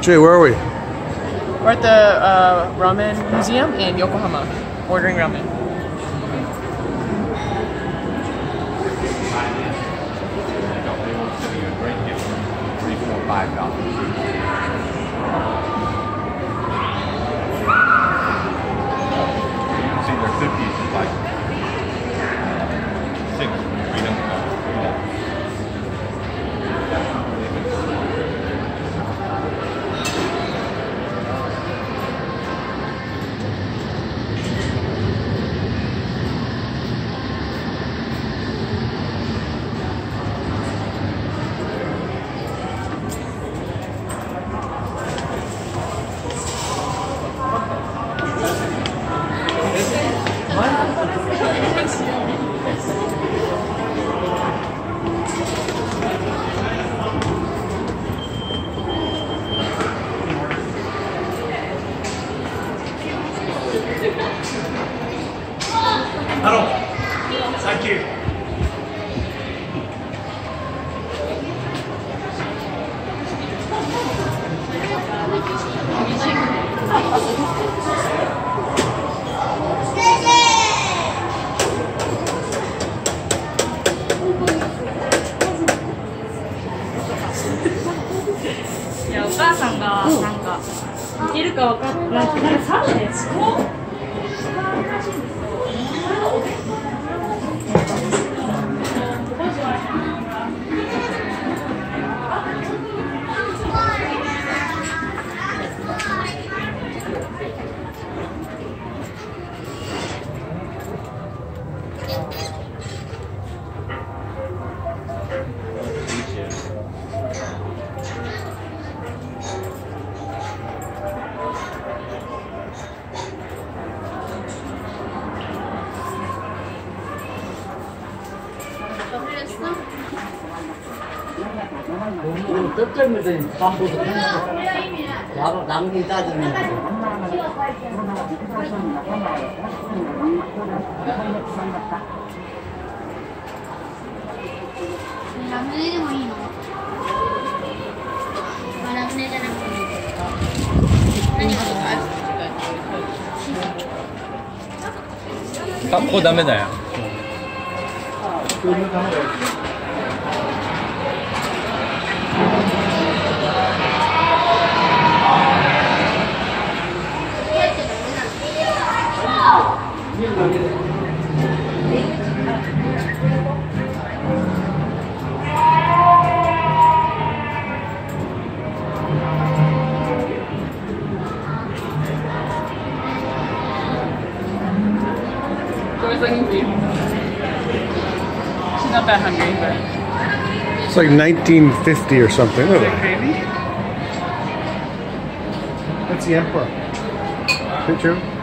Jay, where are we? We're at the uh, ramen museum in Yokohama, ordering ramen. Five dollars. See, their fifties is like six, three いやお母さんがなんかいけるかわかんないなんかサブ あラムネじゃなくていい何がいいかあ、ここダメだよ。 Joy's looking for you. She's not that hungry, but It's like 1950 or something. Is it crazy? that. That's the emperor. Picture.